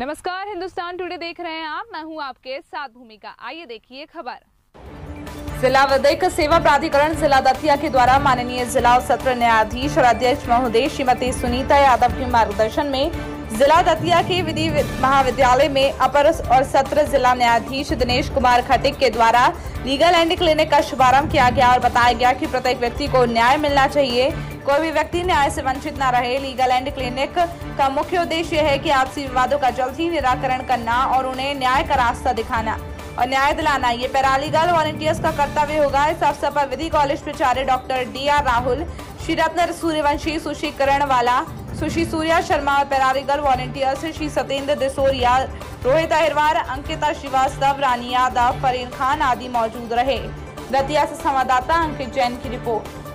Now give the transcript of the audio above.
नमस्कार, हिंदुस्तान टुडे देख रहे हैं आप। मैं हूँ आपके साथ भूमिका। आइए देखिए खबर। जिला विधिक सेवा प्राधिकरण जिला दतिया के द्वारा माननीय जिला और सत्र न्यायाधीश और अध्यक्ष महोदय श्रीमती सुनीता यादव के मार्गदर्शन में जिला दतिया के विधि महाविद्यालय में अपर और सत्र जिला न्यायाधीश दिनेश कुमार खटिक के द्वारा लीगल एंड क्लिनिक का शुभारंभ किया गया और बताया गया कि प्रत्येक व्यक्ति को न्याय मिलना चाहिए। कोई भी व्यक्ति न्याय से वंचित न रहे। लीगल एंड क्लिनिक का मुख्य उद्देश्य है कि आपसी विवादों का जल्द ही निराकरण करना और उन्हें न्याय का रास्ता दिखाना और न्याय दिलाना। ये पैरालीगल वॉलंटियर्स का कर्तव्य होगा। इस अवसर पर विधि कॉलेज प्राचार्य doctor D R Rahul Shri Ratna Suryavanshi sushi Karan वाला सुशी सूर्या शर्मा और पैरालीगल वॉलंटियर्स श्री सत्येंद्र दिसोरिया, रोहित अहिरवार, अंकिता श्रीवास्तव रानी यादव फरीन खान आदि मौजूद रहे। दतिया से संवाददाता अंकित जैन की रिपोर्ट।